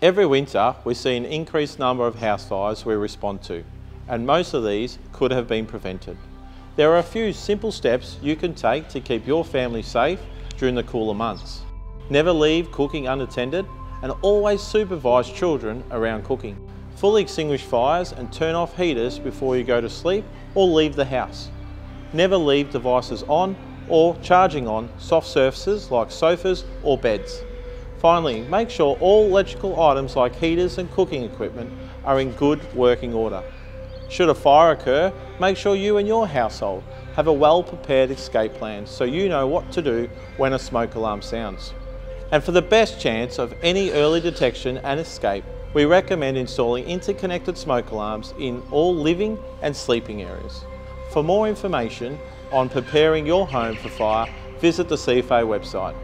Every winter we see an increased number of house fires we respond to and most of these could have been prevented. There are a few simple steps you can take to keep your family safe during the cooler months. Never leave cooking unattended and always supervise children around cooking. Fully extinguish fires and turn off heaters before you go to sleep or leave the house. Never leave devices on or charging on soft surfaces like sofas or beds. Finally, make sure all electrical items like heaters and cooking equipment are in good working order. Should a fire occur, make sure you and your household have a well prepared escape plan so you know what to do when a smoke alarm sounds. And for the best chance of any early detection and escape, we recommend installing interconnected smoke alarms in all living and sleeping areas. For more information on preparing your home for fire, visit the CFA website.